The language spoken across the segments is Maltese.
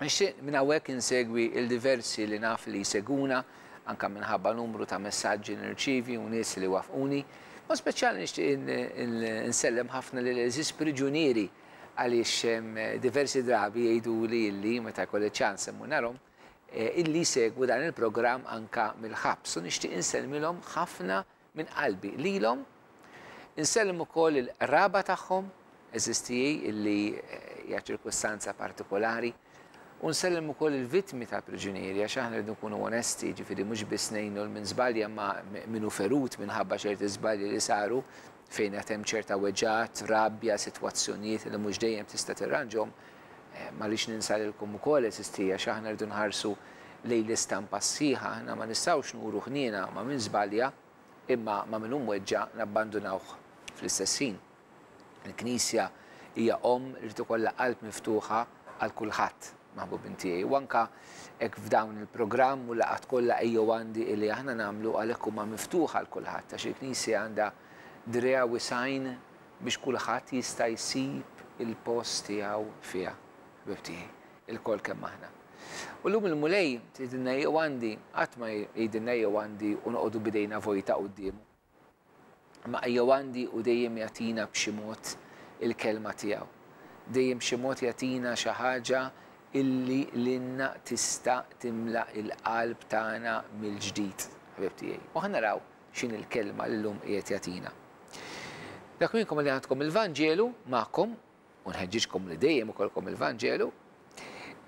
Nixtieq minn hawnhekk insegwi l-diversi li naf li jsegwuna, anke minħabba numru ta' messaġġi li nirċievi u nies li waffquni. B'mod speċjali nixtieq insellem ħafna lill-għeżież priġunieri għaliex diversi drabi jgħiduli illi, meta jkolli ċ-ċans immur narhom, illi jsegwu dan il-programm anke mill-ħabs u nixtieq insellmilhom ħafna Minn qalbi lilhom. Insellem ukoll il-qraba tagħhom, għeżież tiegħi illi hija ċirkustanza partikolari, u nsellem ukoll il-vittmi tal-priġunieri għax aħna rridu nkunu onesti, jiġifieri mhux biss ngħinu lil min żbalja imma min hu ferut minħabba ċerti żbalji li saru fejn għad hemm ċerta weġgħat, rabja, sitwazzjonijiet li mhux dejjem tista' tirranġhom. Ma rridx ninsa lilkom ukoll, għeżież tiegħi, għax aħna rridu nħarsu lejn l-istampa sħiħa. Aħna ma nistgħux nuru ħniena ma' min żbalja, imma ma' min hu mweġġa' nabbandunawh fl-istess ħin. Il-Knisja hija omm li trid ikollha qalb miftuħa għal kulħadd, maħbubin tiegħi, u anke hekk f'dawn il-programm u laqgħat kollha ejjew għandi li aħna nagħmlu għalhekk huma miftuħa għal kulħadd, għax il-Knisja għandha drea' wisgħin biex kulħadd jista' jsib il-post tiegħu fiha, ħbieb tiegħi, ilkoll kemm aħna. U llum il-Mulej tgħidilna jew għandi, qatt ma jgħidilna jew għandi u noqogħdu b'idejna vojta quddiemu. Imma jew għandi u dejjem jagħtina b'xi mod il-kelma tiegħu. Dejjem b'xi mod jagħtina xi ħaġa illi lilna tista' timla' il-qalb tagħna mill-ġdid, ħbieb tiegħi. U ħa naraw x'inhi l-kelma li llum qiegħed jagħtina. Dawk minnkom li għandkom il-Vanġelu magħkom, u nħeġġiġkom li dejjem ikollkom il-Vanġelu,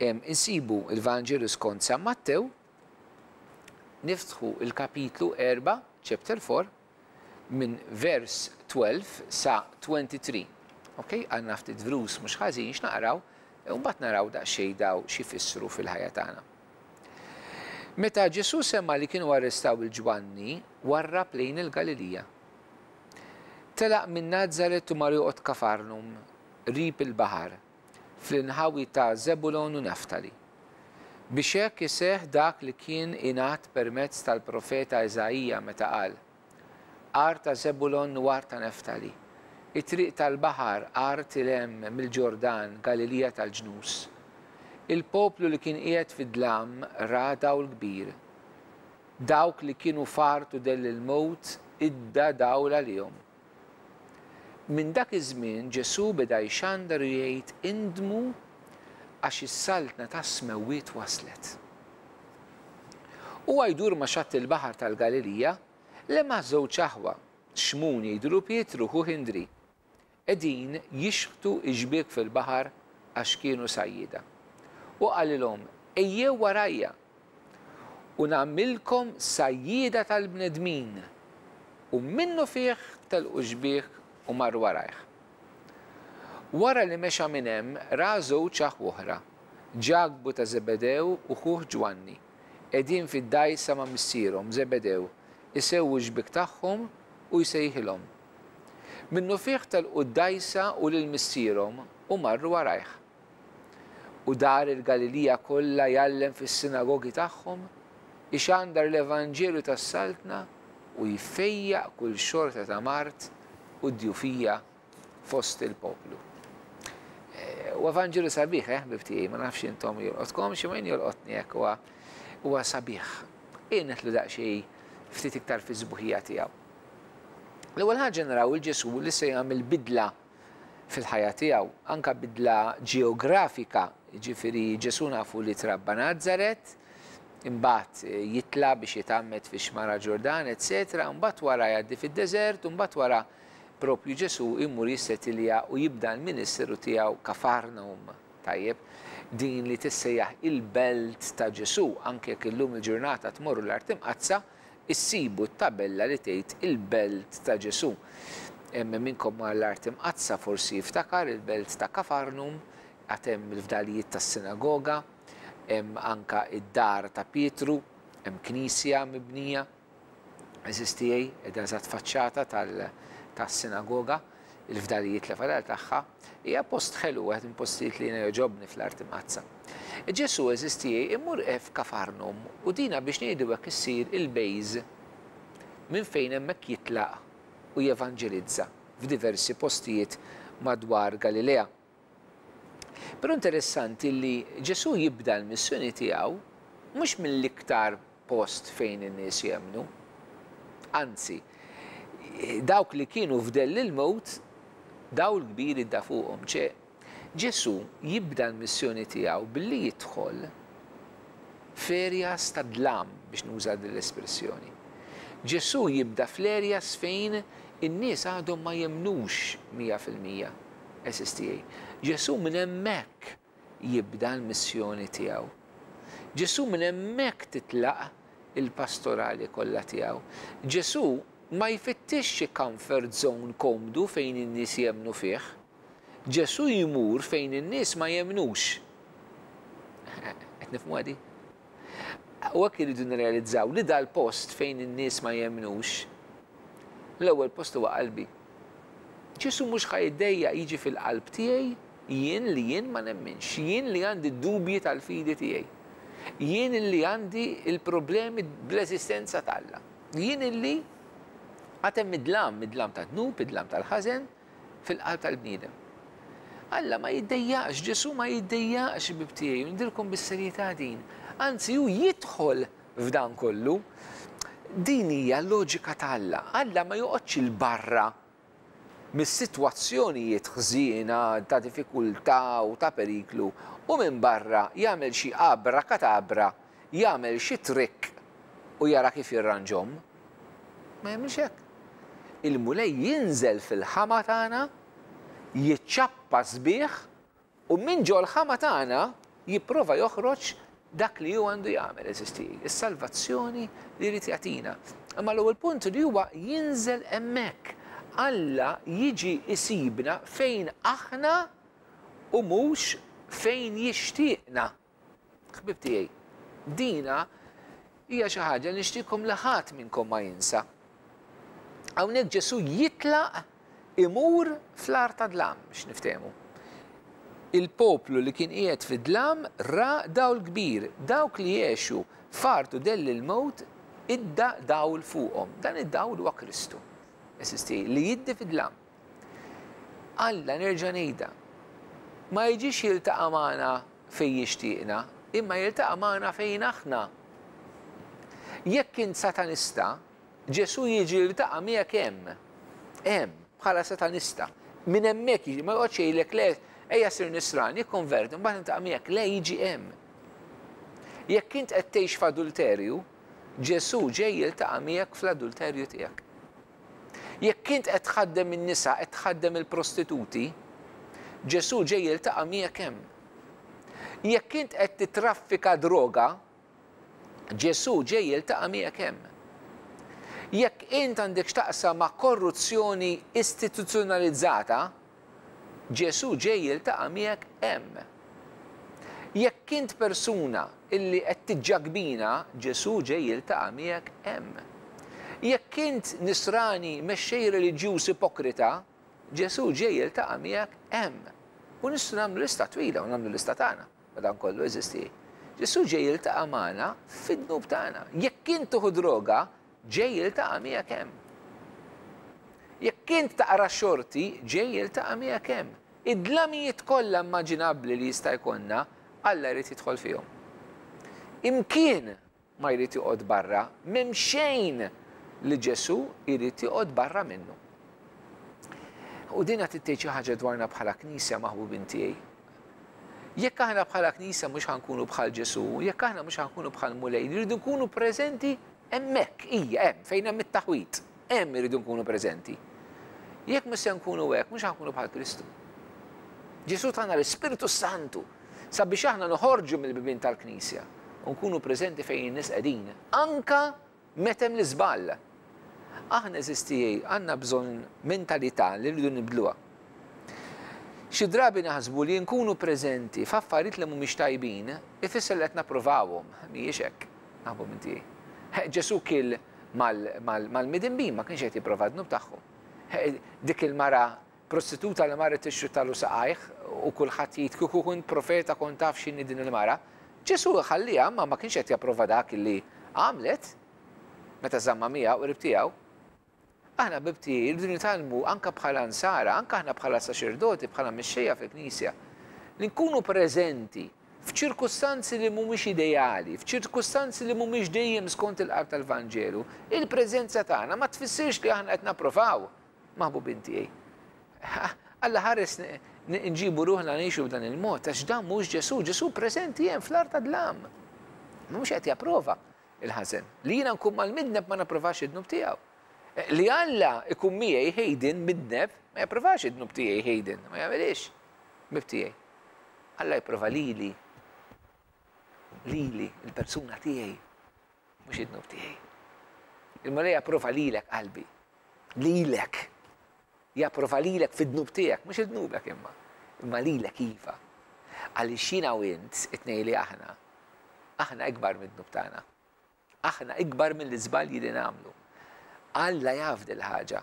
insibu il-Vanġelu skont San Mattew, niftħu il-kapitlu 4, chapter 4, minn vers 12 sa 23. Ok, għanna ftit vrus mhux ħażin x'naqraw, u mbagħad naraw daqsxejn daw xi fissru fil-ħajja tagħna. Meta Ġesù sema' li kienu arrestaw 'il Ġwanni, warrab lejn il-Galilija. Telaq minn Nazaret u mar joqgħod Kafarnum, qrib il-baħar, fl-inħawi ta' Żebulon u Naftali, biex hekk iseħħ dak li kien ingħad permezz tal-profeta Iżaija meta qal, Għar ta' Żebulon u għar ta' Neftali, it-triq tal-baħar, għar 'til hemm mill-Ġordan, Galilija tal-ġnus. Il-poplu li kien qiegħed fid-dlam ra dawl kbir. Dawk li kienu f'art u dell il-mewt idda dawl għalihom. Minn dak iż-żmien Ġesù beda jxandar u jgħid, Indmu għax is-Saltna tas-smewwiet waslet. Huwa jdur ma' xatt il-baħar tal-Galilija, lemah żewġ aħwa, Xmun jgħidulu Pietru ħuh Indri, qegħdin jixħtu x-xbiek fil-baħar għax kienu sajjieda. U qalilhom, Ejjew warajja U nagħmilkom sajjieda tal-bnedmin. U minnufih telqu xbiek u marru warajh. Wara li mexa minn hemm, ra żewġ aħwa oħra, Ġakbu ta' Żebedew u ħuh Ġwanni, qegħdin fid-dgħajsa ma' missierhom, Żebedew, isewwu x-xbiek tagħhom u jsejħilhom. Minnufih telqu d-dgħajsa u lil missierhom u marru warajh. U dar il-Galilija kollha jgħallem fis-sinagogi tagħhom, ixandar l-evanġelju tas-Saltna u jfejjaq kull xorta ta' mard u djufija fost il-poplu. Huwa evanġelju sabiħ, eh, bib tiegħi, ma nafx intom jolqotkom, xi min jolqotni hekk huwa huwa sabiħ. Ejn neħlu daqsxejn ftit iktar fis-sbuħija tiegħu. L-ewwel ħaġa naraw il-Ġesù li se jagħmel bidla fil-ħajja tiegħu, anke bidla ġeografika, jiġifieri Ġesù nafu li trabba Nazaret, imbagħad jitla' biex jitgħammed fix-xmara Ġordan, eċċetera, imbagħad wara jgħaddi fid-deżert u mbagħad wara proprju Ġesù jmur jissetilja u jibda l-ministeru tiegħu Kafarnawm. Tajjeb, din li tissejjaħ il-belt ta' Ġesù, anke jekk illum il-ġurnata tmorru l-Art Imqaddsa, issibu t-tabella li tgħid il-Belt ta' Ġesù. Min minnkom mar l-Art Imqaddsa forsi jiftakar il-Belt ta' Kafarnum, għad hemm il-fdalijiet tas-sinagoga, hemm anke d-dar ta' Pietru, hemm knisja mibnija, għeżież tiegħi, qiegħda eżatt faċċata tas-sinagoga. il-fdalijiet li fadal tagħha, hija post ħelu, wieħed mill-postijiet li jiena jogħġobni fl-Art Imqaddsa. Ġesù, għeżież tiegħi, immur f'Kafarnum u dina biex ngħidu hekk issir il-base minn fejn hemmhekk jitlaq u jevanġelizza f'diversi postijiet madwar Galilea. Però interessanti li Ġesù jibda l-missjoni tiegħu mhux mill-iktar post fejn in-nies jemmnu. Anzi, dawk li kienu fdell l-mewt, dawl kbir idda fuqhom. Ġesù jibda l-missjoni tiegħu billi jidħol F'areas ta' dlam, biex nuża din l-espressjoni. Ġesù jibda fl-areas fejn in-nies għadhom ma jemmnux mija fil-mija, SSTA. Ġesù minn hemmhekk jibda l-missjoni tiegħu. Ġesù minn hemmhekk titlaq il-pastorali kollha tiegħu. Ġesù ma jfittixx xi comfort zone komdu fejn in-nies jemmnu fih. Ġesù jmur fejn in-nies ma jemmnux. Qed nifhmuha di? U hekk irridu nirrealizzaw li dal-post fejn in-nies ma jemmnux, l-ewwel post huwa qalbi. Ġesù mhux ħa jiddejjaq jiġi fil-qalb tiegħi, jien li jien ma nemminx, jien li għandi d-dubji tal-fidi tiegħi, jien li għandi l-problemi bl-eżistenza t'Alla, jien li għad hemm id-dlam, id-dlam tad-dnub, id-dlam tal-ħażen, fil-qalb tal-bniedem. Alla ma jiddejjaqx, Ġesù ma jiddejjaqx il-bib tiegħi, u ngħidilkom bis-serjetà din. Anzi hu jidħol f'dan kollu. Din hija l-loġika ta' Alla. Alla ma joqgħodx 'il barra mis-sitwazzjonijiet ħżiena ta' diffikultà u ta' periklu u minn barra jagħmel xi abrakatabra, jagħmel xi trikk u jara kif jirranġhom. Ma jagħmilx hekk. Il-Mulej jinżel fil-ħama tagħna, jiċċappa sbieħ, u minn ġol-ħama tagħna jipprova joħroġ dak li hu għandu jagħmel, għeżież tiegħi, is-salvazzjoni li jrid jagħtina. Imma l-ewwel punt li huwa jinżel hemmhekk. Alla jiġi jsibna fejn aħna u mhux fejn jixtieqna. Ħbib tiegħi, dina hija xi ħaġa li nixtieqkom li ħadd minnkom ma jinsa. Hawnhekk Ġesù jitlaq imur fl-art ta' dlam biex niftehmu. Il-poplu li kien qiegħed fi dlam ra dawl kbir, dawk li għexu fartu delli l-mewt idda dawl fuqhom. Dan id-dawl huwa Kristu. Esisti li jiddi fi dlam. Alla, nerġa' ngħidha, ma jiġix jiltaqa' magħna fejn jixtieqna, imma jiltaqa' magħna fejn aħna. Jekk int Satanista, Ġesù jiġi jiltaqa' miegħek hemm. Hemm, bħala Satanista. Minn hemmhekk jiġi, ma joqgħodx jgħidlek le, ejja ssir Nisrani, ikkonverti, u mbagħad niltaqa' miegħek. Le, jiġi hemm. Jekk int qed tgħix f'adulterju, Ġesù ġej jiltaqa' miegħek fl-adulterju tiegħek. Jekk int qed tħaddem in-nisa, qed tħaddem il-prostituti, Ġesù ġej jiltaqa' miegħek hemm. Jekk int qed tittraffika droga, Ġesù ġej jiltaqa' miegħek hemm. Jekk int għandek x'taqsam ma' korruzzjoni istituzzjonalizzata, Ġesù ġej jiltaqa' miegħek hemm. Jekk int persuna illi qed tiġġagbina, Ġesù ġej jiltaqa' miegħek hemm. Jekk int nisrani mexxej reliġjuż ipokrita, Ġesù ġej jiltaqa' miegħek hemm. U nistgħu nagħmlu lista twila u nagħmlu lista tagħna, madankollu għeżieżtiegħi, Ġesù ġej jiltaqa' magħna fid-dnub tagħna. Jekk int tieħu droga, Ġej jiltaqa' miegħek hemm. Jekk int taqra x-xorti, ġej jiltaqa' miegħek hemm. Id-dlamijiet kollha immaġinabbli li jista' jkollna, Alla jrid jidħol fihom. Imkien ma jrid joqgħod barra, m'hemm xejn li Ġesù jrid joqgħod barra minnu. U din qed tgħid xi ħaġa dwarna bħala Knisja, maħbubin tiegħi. Jekk aħna bħala Knisja mhux ħa nkunu bħal Ġesù, jekk aħna mhux ħa nkunu bħall-Mulej, irridu nkunu preżenti Hemmhekk hija, hemm, fejn hemm it-taħwid, hemm irridu nkunu preżenti. Jekk mhux se nkunu hekk, mhux ħa nkunu bħal Kristu. Ġesù tana l-Ispirtu s-Santu sabiex aħna noħorġu mill-bibien tal-Knisja u nkunu preżenti fejn in-nies qegħdin, anke meta hemm l-iżball. Aħna għeżież tiegħi għandna bżonn mentalità li rridu nibdluha. Xi drabi naħsbu li nkunu preżenti f'affarijiet li mhumiex tajbin ifisser li qed napprovawhom, mhijiex hekk. Aħbu minn tiegħi. Heq, Ġesù kiel mal-midinbin, ma kienx qed jipprova d-dnub tagħhom. Heq, dik il-mara prostituta li marret tixxuttalu saqajh u kulħadd jgħid kieku kont profeta kont taf x'inhi din il-mara. Ġesù iħalliha imma ma kienx qed japprova dak li għamlet meta żammha miegħu qrib tiegħu. Aħna ħbibti irridu nitgħallmu anke bħala Nsara, anke aħna bħala saċerdoti, bħala mexxejja fil-Knisja, li nkunu preżenti f'ċirkustanzi li mhumiex ideali, f'ċirkustanzi li mhumiex dejjem skont il-qalb tal-Vanġelu. Il-preżenza tagħna ma tfissirx li aħna qed napprovaw, maħbubin tiegħi. Alla ħares nġibu ruħna ngħixu b'dan il-mod, għax dan mhux Ġesu, Ġesu preżenti hemm fl-art ta' dlam. Mhux qed japprova, Il-ħażen. Li jiena nkun mal-midneb ma napprovax id-dnub tiegħu. Li Alla jkun miegħi ħejden midneb ma japprovax id-dnub tiegħi ħejden, ma jagħmilhiex dnub tiegħi. Alla japprova lili, lili, il-persuna tiegħi, mhux id-dnub tiegħi. Il-Mulej japprova lilek qalbi, lilek. Japprova lilek fid-dnub tiegħek, mhux id-dnubek imma, imma lilek iva. Għaliex jiena u int, it-tnejn li aħna, aħna ikbar mid-dnub tagħna. Aħna ikbar mill-iżbalji li nagħmlu. Alla jaf dil-ħaġa.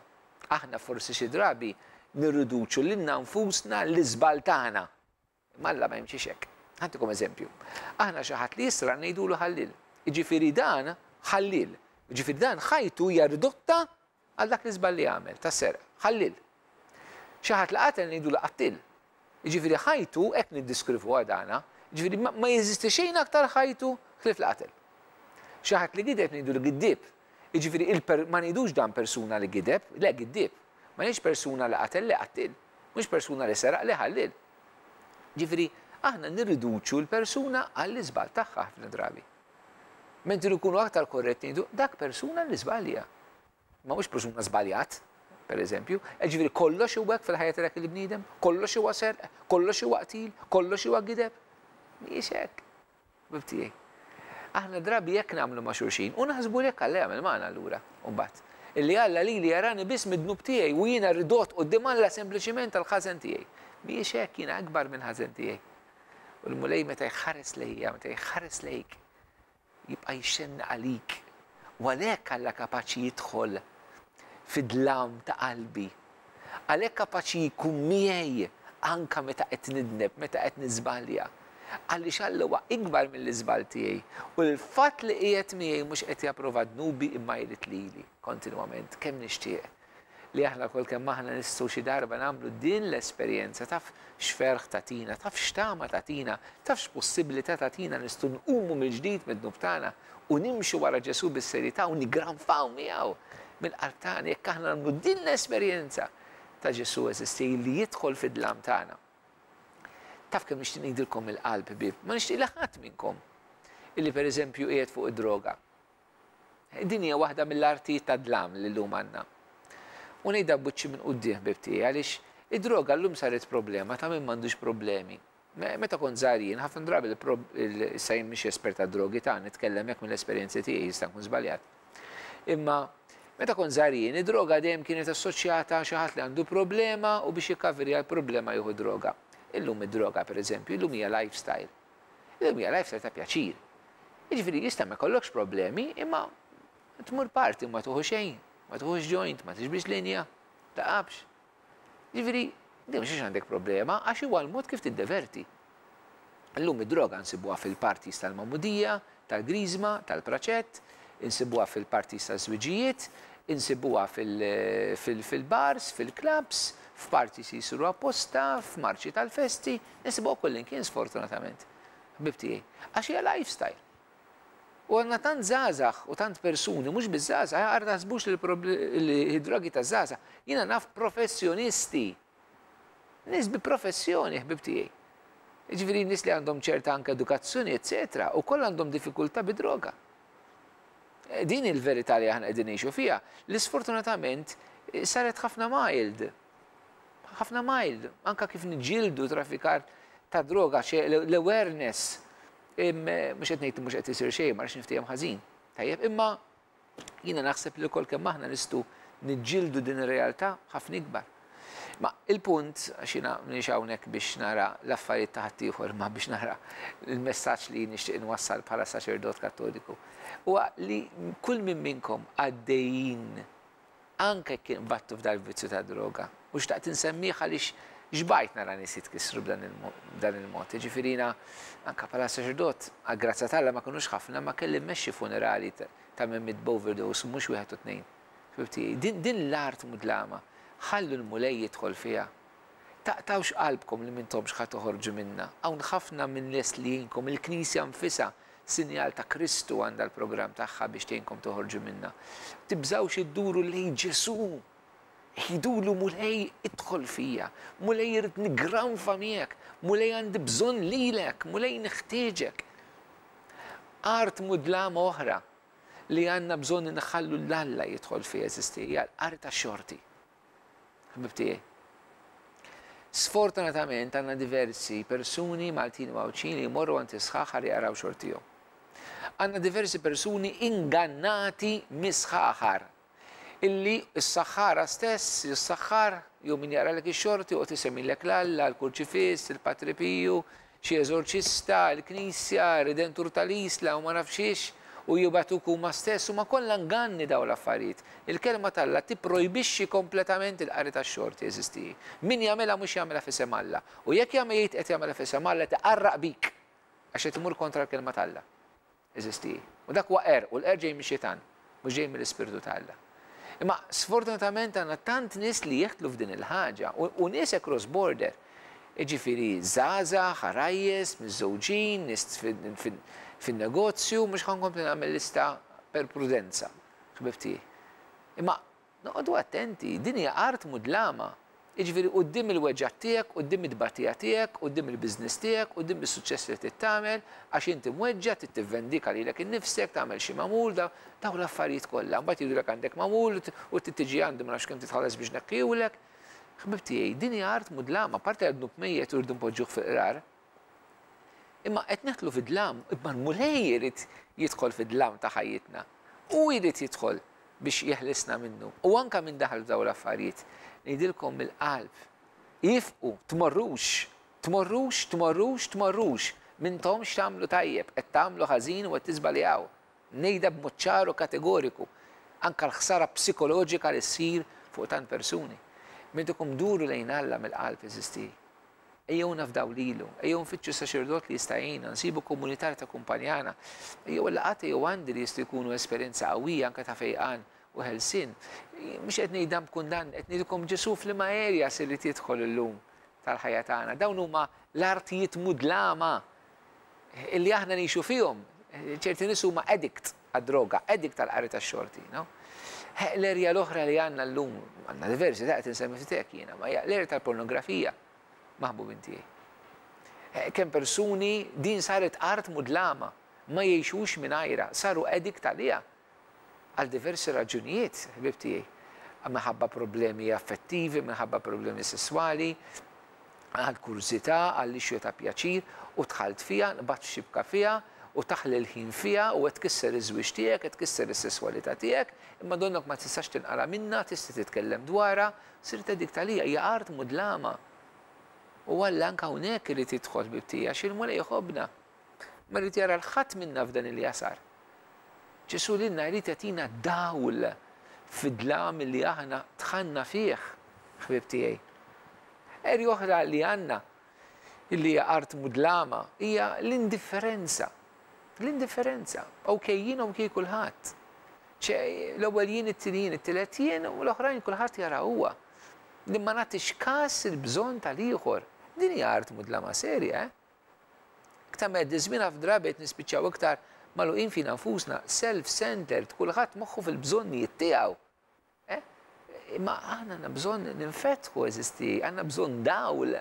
Aħna forsi xi drabi nirriduċu lilna nfusna għall-iżball tagħna. Imma Alla ma jimxiex hekk. Ħantikom eżempju. Aħna xi ħadd li jisraq ngħidulu ħalliel. Jiġifieri dan ħalliel. Jiġifieri dan ħajtu hija ridotta għal dak l-iżball li għamel, tas-serq. Ħalliel. Xi ħadd li qatel ngħidulu qattiel. Jiġifieri ħajtu hekk niddiskrivuha dana. Jiġifieri ma jeżisti xejn aktar ħajtu ħlief l-qatl. Xi ħadd li gideb ngħidulu giddieb. Jiġifieri il per, ma ngħidux dan persuna li gideb, le giddieb. Ma ngħidx persuna li qatel, le qattiel. Mhux persuna li seraq, le ħalliel. Jiġifieri aħna nirriduċu l-persuna għall-iżball tagħha ħafna drabi. Mentri nkunu aktar korretti ngħidu dak persuna li żbalja. Ma mhux persuna żbaljat, pereżempju. E ġifieri kollox huwa hekk fil-ħajja ta' dak il-bniedem, kollox huwa serq, kollox huwa qtil, kollox huwa gideb. Mhijiex hekk. Ħbib tiegħi. Aħna drabi hekk nagħmlu ma' xulxin u naħsbu li hekk Alla jagħmel magħna allura, imbagħad. Illi Alla lili jarani biss mid-dnub tiegħi u jiena ridott quddiem Alla sempliċiment għall-ħażen tiegħi. Mhijiex hekk, jiena akbar minn ħażen tiegħi. U l-Mulej meta jħares lejja, meta jħares lejk, jibqa' jxenna għalik. U għalhekk Alla kapaċi jidħol fid-dlam ta' qalbi. Għalhekk kapaċi jkun miegħi anke meta qed nidneb, meta qed niżbalja. Għaliex Alla huwa ikbar mill-iżball tiegħi u l-fatt li qiegħed miegħi mhux qed japprova dnubi imma jrid lili, kontinwament. Kemm nixtieq li aħna lkoll kemm aħna nistgħu xi darba nagħmlu din l-esperjenza, taf x'ferħ tagħtina, taf x'tama tagħtina, taf x'possibbilità tagħtina nistgħu nqumu mill-ġdid mid-dnub tagħna. u nimxu wara Ġesù bis-serjetà u niggranfaw miegħu mill-qalb tagħna jekk aħna nagħmlu din l-esperjenza ta' Ġesù eżistej li jidħol fid-dlam tagħna. Taf kemm nixtieq ngħidilkom mill-qalb, ħbieb, ma nixtieq li ħadd minnkom illi pereżempju qiegħed fuq id-droga. Din hija waħda mill-artijiet tad-dlam li llum għandna. U ngħidha b'wiċċi minn quddiem ħbieb tiegħi għaliex id-droga llum saret problema ta' min m'għandux problemi. Meta kont żgħir jien, ħafna drabi l-prob, issa jien m'iniex espert tad-drogi ta' nitkellem hekk mill-esperjenzi tiegħi, jista' nkun żbaljat. Imma meta kont żgħir jien, id-droga dejjem kienet assoċjata xi ħadd li għandu problema u biex jikkavirja l-problema jieħu d-droga. Illum id-droga, pereżempju, illum hija lifestyle. Illum hija lifestyle ta' pjaċir. Jiġifieri jista' ma jkollokx problemi, imma tmur party u ma tieħu xejn, ma tieħux joint, ma tixbix linja, taqabx. Jiġifieri, din mhix għax għandek problema, għax huwa l-mod kif tiddeverti. Illum id-droga nsibuha fil-parties tal-magħmudija, tal-griżma, tal-praċett, insibuha fil-parties taż-żwiġijiet, insibuha fil-bars, fil-klabbs, f'parties li jsiru apposta, f'marċi tal-festi, insibuha kullimkien sfortunatament, ħbieb tiegħi. Għax hija lifestyle. U għandna tant żgħażagħ u tant persuni, mhux biss żgħażagħ, ara taħsbux li d-drogi taż-żgħażagħ, jiena naf professjonisti, nies bi professjoni, ħbieb tiegħi. Jiġifieri nies li għandhom ċerta anke edukazzjoni, eċċetera, ukoll għandhom diffikultà bid-droga. Din il-verità li aħna qegħdin ngħixu fiha li sfortunatament saret ħafna mild. Ħafna mild, anke kif niġġieldu traffikar ta' droga, l-awareness Mhux qed ngħid li mhux qed isir xejn ma rridx niftiehem ħażin, tajjeb, imma jiena naħseb li lkoll kemm aħna nistgħu niġġieldu din ir-realtà ħafna ikbar. Ma il-punt, għax jiena m'iniex hawnhekk biex nara l-affarijiet ta' ħaddieħor imma biex nara l-messaġġ li jien nixtieq inwassal bħala saċerdot Kattoliku, huwa li kull min minnkom għaddejjin anke jekk kien qbadtu f'dal-vizzju tad-droga. U xtaqt insemmih għaliex xbajt nara nies jitkissru b'dan il-mod. Jiġifieri jiena anke bħala saċerdot, għall-grazzja t'Alla ma kinux ħafna, imma kelli mmexxi funerali ta' min miet b'overdose, mhux wieħed u tnejn. Ħbib tiegħi, din l-art mudlama, ħallu l-Mulej jidħol fiha. Taqtgħux qalbkom li m'intomx ħa toħorġu minnha. Hawn ħafna min-nies li jgħinkom. Il-Knisja nfisha, sinjal ta' Kristu, għandha l-programm tagħha biex tgħinkom toħorġu minnha. Tibżgħux idduru lejn Ġesù. Għidulu, Mulej, idħol fija. Mulej, irrid niggranfa miegħek. Mulej, għandi bżonn lilek. Mulej, neħtieġek. Art mudlama oħra li għandna bżonn inħallu 'l Alla jidħol fiha, eżisti, hija l-qari tax-xorti. ħbib tiegħi. Sfortunatament għandna diversi persuni Maltin u Għawdxin li jmorru għand is-sħaħ ħalli jaqraw xortihom. Għandna diversi persuni ingannati mis-sħaħar illi s-saħħara stess, s-saħħar jew min jaqralek ix-xorti u tisemmilek l-Alla, l-Kurċifiss, il-Patri Piju, Xi eżorċista, il-Knisja, ir-Redentur tal-Isla u ma naf xiex, u jibgħatuk huma stess, huma kollha nganni dawn l-affarijiet. Il-Kelma t'Alla tipprojbixxi kompletament il-qari tax-xorti, eżistiji. Min jagħmilha mhux jagħmilha f'isem Alla, u jekk jagħmilha jgħid qed jagħmilha f'isem Alla qed iqarraq bik, għax qed imur kontra l-Kelma t'Alla. Jeżisti. U dak huwa qerq, u l-qerq ġej mix-Xitan, mhux ġej mill-Ispirtu ta' Alla. Imma sfortunatament għandna tant nies li jeħtlu f'din il-ħaġa, u nies across border, jiġifieri żgħażagħ, għarajjes, miżżewġin, nies fin-negozju, mhux ħa nkompli nagħmel lista per prudenza, ħbib tiegħi. Imma Noqogħdu attenti, din hija art mudlama. Jiġifieri quddiem il-weġgħat tiegħek, quddiem it-tbatija tiegħek, quddiem il-business tiegħek, quddiem is-suċċess li trid tagħmel, għax int imweġġa', trid tivvendika lilek innifsek, tagħmel xi magħmul, daw, daw l-affarijiet kollha. Mbagħad jgħidulek għandek magħmul u trid tiġi għandi ma nafx kemm trid tħallas biex neħħihulek. Ħbib tiegħi, din hija art mudlama, apparti għad-dnub mejjet u rridu npoġġuh fil-qrar. Imma qed nidħlu fi dlam, imma l-Mulej irid jidħol fid-dlam ta' ħajjitna. Hu jrid jidħol biex jeħlisna minnu. U anke min daħal f'dawn l-affarijiet, ngħidilkom mill-qalb, ifqu, tmorrux, tmorrux, tmorrux, tmorrux, m'intomx tagħmlu tajjeb, qed tagħmlu ħażin u qed tiżbaljaw. Ngħidha b'mod ċar u kategoriku. Anke l-ħsara psikoloġika li ssir fuq tant persuni. Ngħidilkom duru lejn Alla mill-qalb għeżież tiegħi. Ejjew nafdaw lilu. Ejjew nfittxu saċerdot li jista' jgħinna, nsibu komunità li takkumpanjana. Ejjew il-laqgħat ejjew għandi li jistgħu jkunu esperjenza qawwija anke ta' fejqan u ħelsien. Mhux qed ngħid dan b'kundanna, qed ngħidilkom Ġesù f'liema areas irid jidħol illum tal-ħajja tagħna. Dawn huma l-artijiet mudlama li aħna ngħixu fihom, ċerti nies huma addict għad-droga, addict għall-qari tax-xorti. L-erja l-oħra li għandna llum, għandna diversi, daqt insemmi f'tek jiena, ma hija l-erja tal-pornografija, maħbubin tiegħi. Kemm persuni din saret art mudlama, ma jgħixux mingħajrha, saru addict għaliha. Għal diversi raġunijiet, ħbieb tiegħi, minħabba problemi affettivi, minħabba problemi sesswali, għal kurżità, għal issue ta' pjaċir, u dħalt fiha, nqbadt f'xibka fiha, u taħli l-ħin fiha, u qed tkisser iż-żwieġ tiegħek, qed tkisser is-sesswalità tiegħek, imma donnok ma tistax tinqala' minnha, tista' titkellem dwarha, sirt addict għaliha, hija art mudlama. U Alla anke hawnhekk irid jidħol, ħbieb tiegħi, għax il-Mulej iħobbna. Ma jrid jara 'l ħadd minna f'dan il-jasar. Ġesù lilna jrid jagħtina dawl fid-dlam li aħna dħalna fih, ħbieb tiegħi. Erja oħra li għandna, li hija art mudlama, hija l-indifferenza. L-indifferenza. Ok jien, ok kulħadd. Ċe, l-ewwel jien, it-tieni jien, it-tielet jien, u l-oħrajn kulħadd jara huwa. Li ma nagħtix każ il-bżonn tal-ieħor. Din hija art mudlama serja, eh? Iktar ma jgħaddi ż-żmien ħafna drabi qed nispiċċaw iktar magħluqin fina nfusna, self-centered, kulħadd moħħu fil-bżonnijiet tiegħu. Eh? Imma aħna għandna bżonn ninfetħu eżisti, għandna bżonn dawl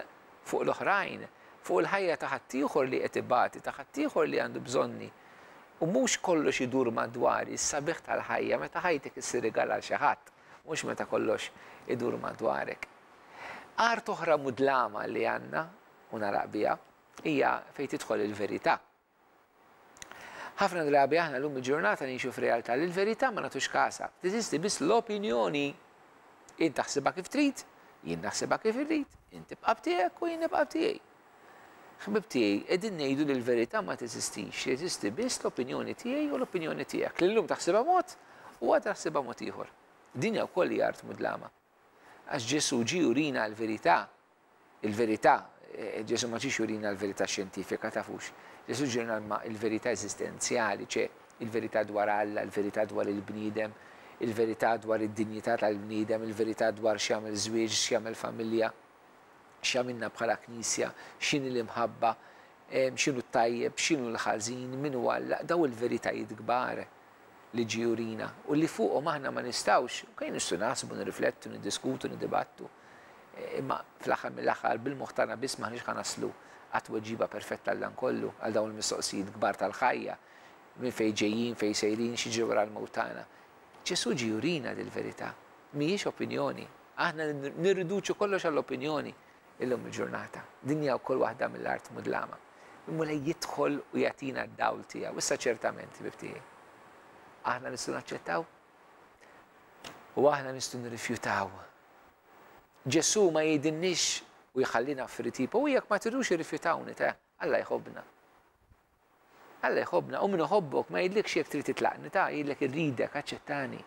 fuq l-oħrajn, fuq il-ħajja ta' ħaddieħor li qed ibati, ta' ħaddieħor li għandu bżonni. U mhux kollox idur madwari, s-sabiħ tal-ħajja meta ħajtek issir rigal għal xi ħadd, mhux meta kollox idur madwarek. Art oħra mudlama li għandna u nagħlaq biha, hija fejn tidħol il-verità. Ħafna drabi aħna llum il-ġurnata ngħixu f'realtà li l-verità ma nagħtux kasha, teżisti biss l-opinjoni. Int taħsibha kif trid, jien naħsibha kif irrid, int tibqa' b'tiegħek u jien nibqa' b'tiegħi. Ħbib tiegħi, qegħdin ngħidu li l-verità ma teżistix, jeżisti biss l-opinjoni tiegħi u l-opinjoni tiegħek, li llum taħsibha mod u għada taħsibha mod ieħor. Din hija wkoll hija art mudlama. Għax Ġesù ġie jurina l-verità, il-verità, Ġesù ma ġiex jurina l-verità xjentifika, tafux. Ġesù ġie jurina l-verità eżistenzjali, ċe, il-verità dwar Alla, il-verità dwar il-bniedem, il-verità dwar id-dinjità tal-bniedem, il-verità dwar x'jagħmel żwieġ, x'jagħmel familja, x'jagħmilna bħala Knisja, x'inhi l-imħabba, x'inhu t-tajjeb, x'inhu l-ħażin, min hu Alla, dawn il-veritajiet kbar. li ġie jurina u li fuqhom aħna ma nistgħux, okej nistgħu naħsbu, nirriflettu, niddiskutu, niddibattu, imma fl-aħħar mill-aħħar bil-moħħ tagħna biss m'aħniex ħa naslu għat-tweġiba perfetta għal dan kollu, għal dawn il-mistoqsijiet kbar tal-ħajja, minn fejn ġejjin, fejn sejrin, x'jiġri wara l-mewt tagħna. Ġesù ġie jurina dil-verità. M'hijiex opinjoni. Aħna nirriduċu kollox għall-opinjoni. illum il-ġurnata. Din hija wkoll waħda mill-art mudlama. Il-Mulej jidħol u jagħtina d-dawl tiegħu. Issa ċertament, ħbieb tiegħi, aħna nistgħu naċċettaw u aħna nistgħu nirrifjutaw. Ġesù ma jgħidilniex u jħallina f'ritipa u jekk ma tirux irrifjutawni ta' Alla jħobbna. Alla jħobbna u min iħobbok ma jgħidlekx jekk trid titlaqni ta, jgħidlek irridek, aċċettani.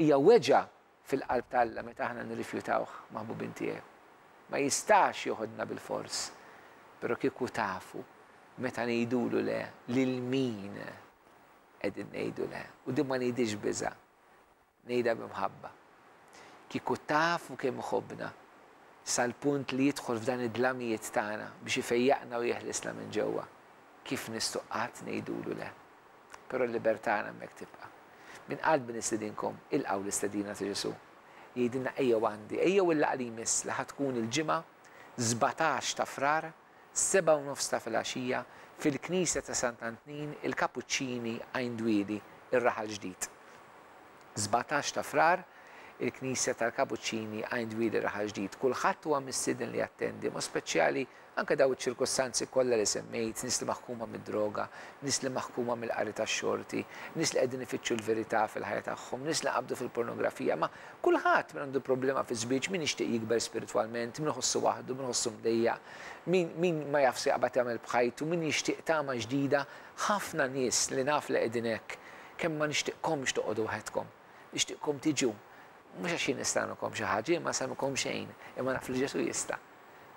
Hija weġgħa fil-qalb ta' Alla meta aħna nirrifjutawh, maħbubin tiegħi. Ma jistax joħodna bilfors. Però kieku tafu meta ngħidulu le lil min qegħdin ngħidu le. U din ma ngħidhiex biża'. Ngħidha bi mħabba. Kieku tafu kemm iħobbna, sal-punt li jidħol f'dan id-dlamijiet tagħna biex ifejjaqna u jeħlisna minn ġewwa, kif nistgħu qatt ngħidulu le? Però l-libertà għana hemmhekk tibqa'. Minn qalbi nistedinkom, ilqgħu l-istedina ta' Ġesù. Jgħidilna ejjew għandi, ejjew il-laqgħa li jmiss li ħa tkun il-Ġimgħa sbatax ta' Frar, seba' u nofs ta' filgħaxija, fil-Knisja ta' Sant'Antnin il-Kapuċċini Għajn Dwieli, ir-Raħal Ġdid. Sbatax ta' Frar, il-Knisja tal-Kapuċċini Għajn Dwieli Raħal Ġdid. Kulħadd huwa mistieden li jattendi, mod speċjali anke daw iċ-ċirkustanzi kollha li semmejt, nies li maħkuma mid-droga, nies li maħkuma mill-qari tax-xorti, nies li qegħdin ifittxu l-verità fil-ħajja tagħhom, nies li nqabdu fil-pornografija, ma Kulħadd, min għandu problema fiż-żwieġ, min jixtieq jikber spiritwalment, min iħossu waħdu, min iħossu mdejjaq, min min ma jafx x'jaqbad jagħmel b'ħajtu, min jixtieq tama ġdida, ħafna nies li naf li qegħdin hekk, kemm ma nixtieqkomx toqgħodu waħedkom. Nixtieqkom tiġu. Mhux għax jien nista' nagħmilkom xi ħaġa, jien ma nista' nagħmilkom xejn, imma naf li Ġesù jista'.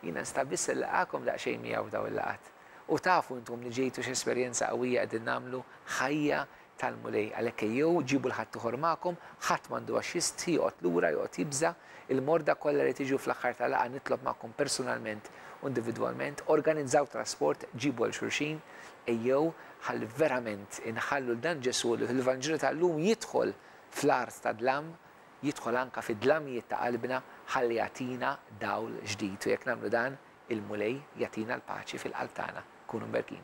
Jiena nista' biss inlaqgħakom daqsxejn miegħu f'dawn il-laqgħat. U tafu intom li ġejtu x'esperjenza qawwija qegħdin nagħmlu, ħajja tal-Mulej. Għalhekk ejjew, ġibu 'l ħaddieħor magħkom, ħadd m'għandu għax jistħi joqgħod lura, joqgħod jibża'. Il-morda kollha li tiġu fl-aħħar ta' laqgħa nitlob magħkom persunalment u individwalment, organizzaw trasport, ġibu għal xulxin, ejjew, ħalli verament inħallu 'l dan Ġesù li fil-Vanġelu tal-lum jidħol fl-art tad-dlam, jidħol anke fid-dlamijiet ta' qalbna ħalli jagħtina dawl ġdid. U jekk nagħmlu dan, il-Mulej jagħtina l-paċi fil-qalb tagħna. Kunu mberkin.